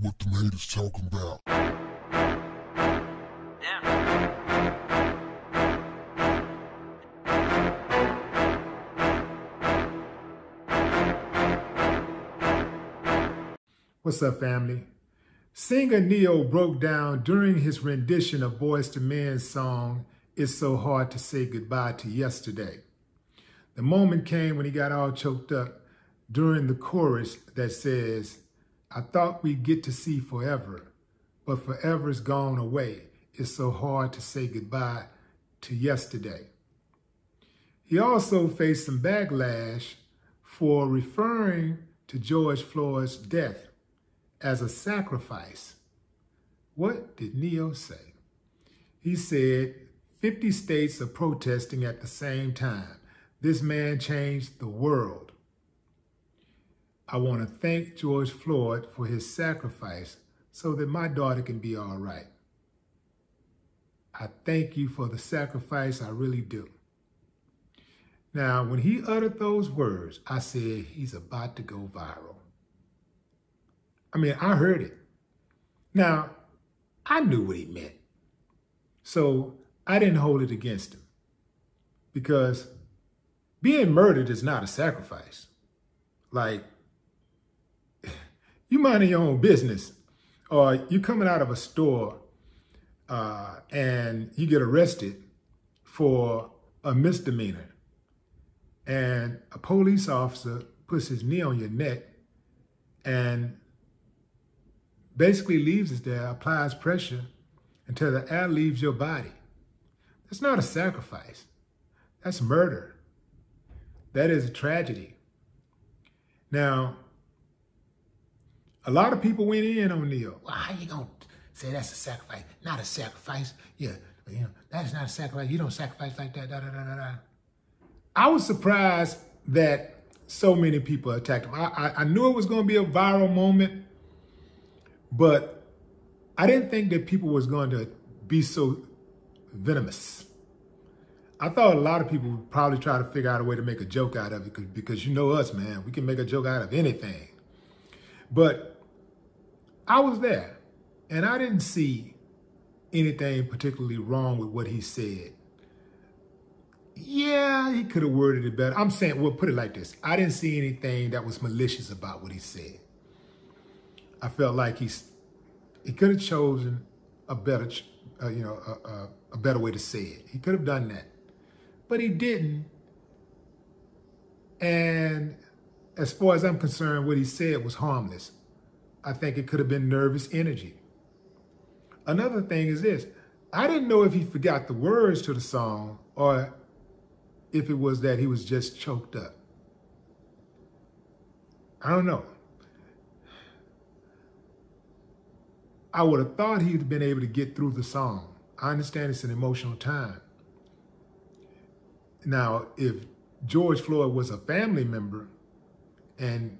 what the haters talking about. What's up, family? Singer Ne-Yo broke down during his rendition of Boyz II Men's song, It's So Hard to Say Goodbye to Yesterday. The moment came when he got all choked up during the chorus that says, I thought we'd get to see forever, but forever's gone away. It's so hard to say goodbye to yesterday. He also faced some backlash for referring to George Floyd's death as a sacrifice. What did Ne-Yo say? He said 50 states are protesting at the same time. This man changed the world. I want to thank George Floyd for his sacrifice so that my daughter can be all right. I thank you for the sacrifice, I really do. Now, when he uttered those words, I said, he's about to go viral. I mean, I heard it. Now, I knew what he meant. So I didn't hold it against him because being murdered is not a sacrifice. Like, you minding your own business or you're coming out of a store uh, and you get arrested for a misdemeanor and a police officer puts his knee on your neck and basically leaves it there, applies pressure until the air leaves your body. That's not a sacrifice. That's murder. That is a tragedy. Now, a lot of people went in on Ne-Yo. Well, how you gonna say that's a sacrifice? Not a sacrifice. Yeah, you know, that is not a sacrifice. You don't sacrifice like that. Da, da, da, da, da. I was surprised that so many people attacked him. I, I, I knew it was gonna be a viral moment, but I didn't think that people was going to be so venomous. I thought a lot of people would probably try to figure out a way to make a joke out of it because, because you know us, man. We can make a joke out of anything. But I was there and I didn't see anything particularly wrong with what he said. Yeah, he could have worded it better. I'm saying, well, put it like this. I didn't see anything that was malicious about what he said. I felt like he's he could have chosen a better, uh, you know, a, a, a better way to say it. He could have done that, but he didn't. And as far as I'm concerned, what he said was harmless. I think it could have been nervous energy. Another thing is this. I didn't know if he forgot the words to the song or if it was that he was just choked up. I don't know. I would have thought he'd been able to get through the song. I understand it's an emotional time. Now, if George Floyd was a family member and,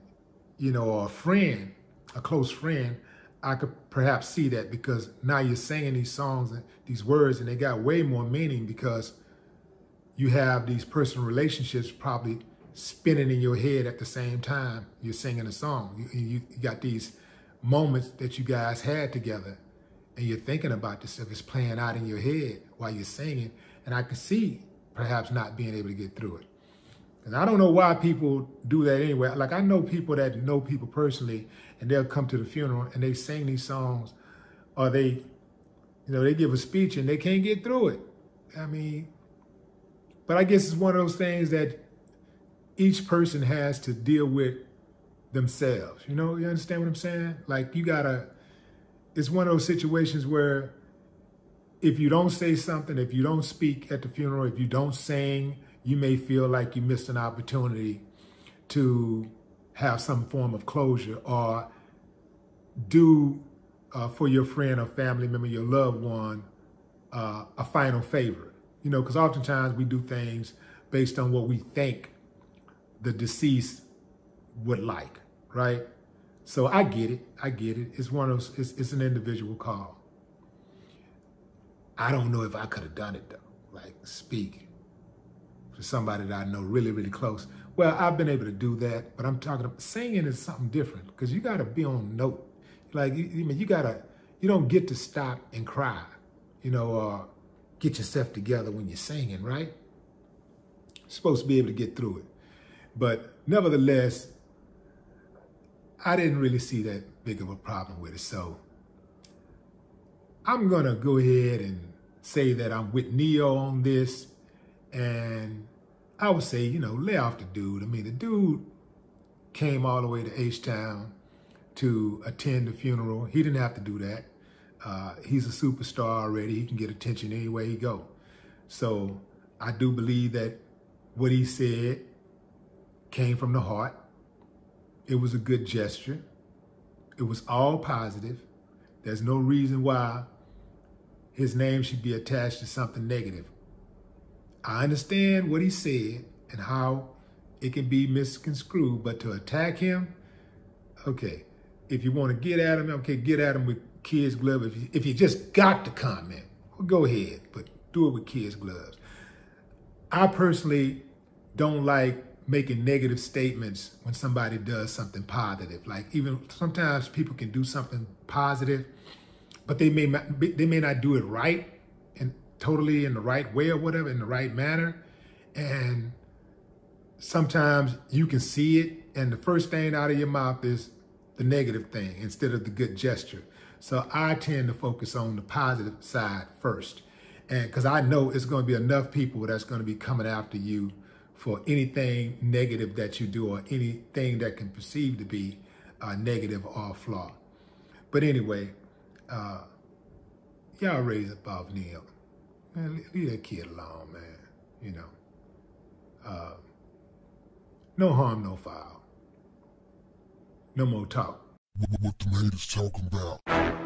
you know, a friend, a close friend, I could perhaps see that because now you're singing these songs and these words and they got way more meaning because you have these personal relationships probably spinning in your head at the same time you're singing a song. You, you, you got these moments that you guys had together and you're thinking about this stuff. It's playing out in your head while you're singing. And I can see perhaps not being able to get through it. And I don't know why people do that anyway. Like I know people that know people personally and they'll come to the funeral and they sing these songs or they, you know, they give a speech and they can't get through it. I mean, but I guess it's one of those things that each person has to deal with themselves. You know, you understand what I'm saying? Like you gotta, it's one of those situations where if you don't say something, if you don't speak at the funeral, if you don't sing, you may feel like you missed an opportunity to have some form of closure or do uh, for your friend or family member, your loved one, uh, a final favor. You know, because oftentimes we do things based on what we think the deceased would like, right? So I get it. I get it. It's one of those, it's, it's an individual call. I don't know if I could have done it though, like speak for somebody that I know really, really close. Well, I've been able to do that, but I'm talking about singing is something different because you got to be on note. Like, you, you, you gotta, you don't get to stop and cry, you know, or get yourself together when you're singing, right? You're supposed to be able to get through it. But nevertheless, I didn't really see that big of a problem with it. So I'm going to go ahead and say that I'm with Ne-Yo on this. And I would say, you know, lay off the dude. I mean, the dude came all the way to H-Town to attend the funeral. He didn't have to do that. Uh, he's a superstar already. He can get attention anywhere he go. So I do believe that what he said came from the heart. It was a good gesture. It was all positive. There's no reason why his name should be attached to something negative. I understand what he said and how it can be misconstrued, but to attack him, okay. If you want to get at him, okay, get at him with kids' gloves. If you, if you just got to comment, well, go ahead, but do it with kids' gloves. I personally don't like making negative statements when somebody does something positive. Like even sometimes people can do something positive, but they may not, they may not do it right and totally in the right way or whatever in the right manner, and sometimes you can see it, and the first thing out of your mouth is the negative thing instead of the good gesture. So I tend to focus on the positive side first. And because I know it's going to be enough people that's going to be coming after you for anything negative that you do or anything that can perceive to be uh, negative or flaw. But anyway, uh, y'all raise above Ne-Yo. Man, leave that kid alone, man. You know. Uh, no harm, no foul. No more talk. What, the haters talking about?